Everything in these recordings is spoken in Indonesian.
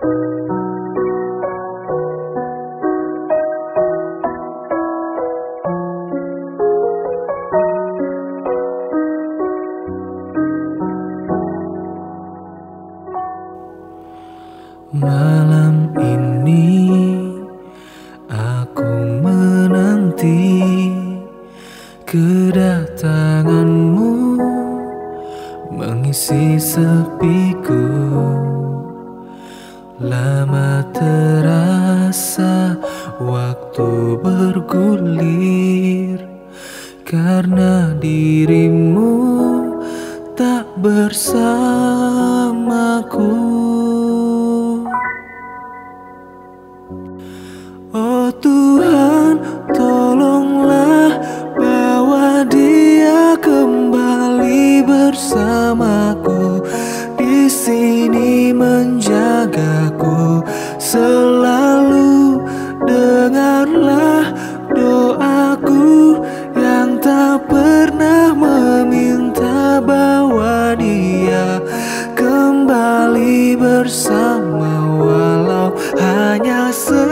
Malam ini aku menanti kedatanganmu mengisi sepiku Lama terasa waktu bergulir karena dirimu tak bersamaku. Oh Tuhan, tolonglah bawa dia kembali bersamaku di sini menjagaku selalu dengarlah doaku yang tak pernah meminta bawa dia kembali bersama walau hanya sesaat.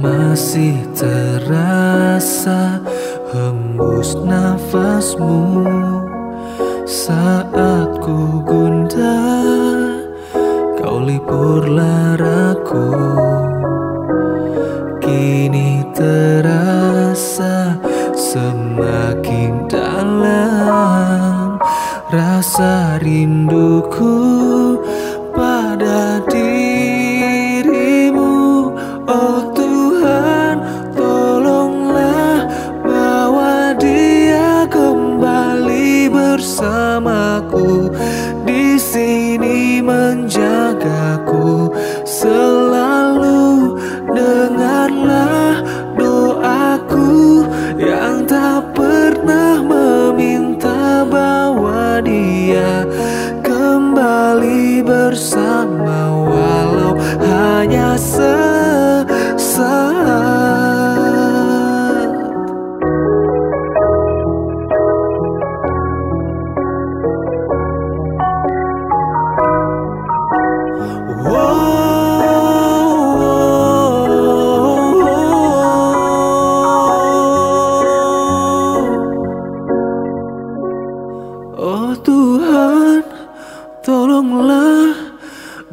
Masih terasa hembus nafasmu Saat ku gundah Kau lipur laraku. Kini terasa semakin dalam Rasa rinduku pada dirimu tolonglah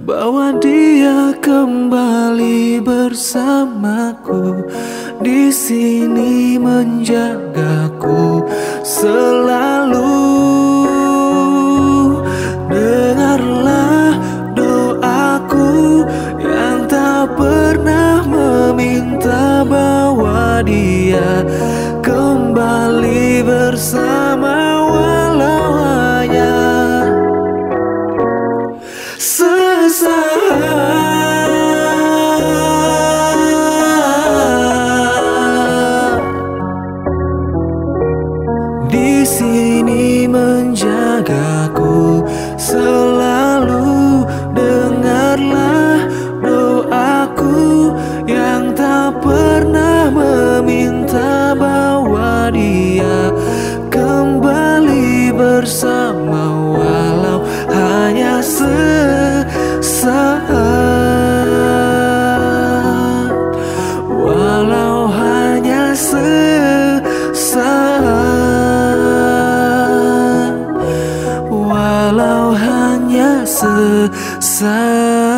bawa dia kembali bersamaku di sini menjagaku selalu. Dengarlah doaku yang tak pernah meminta bawa dia kembali bersama menjagaku 四三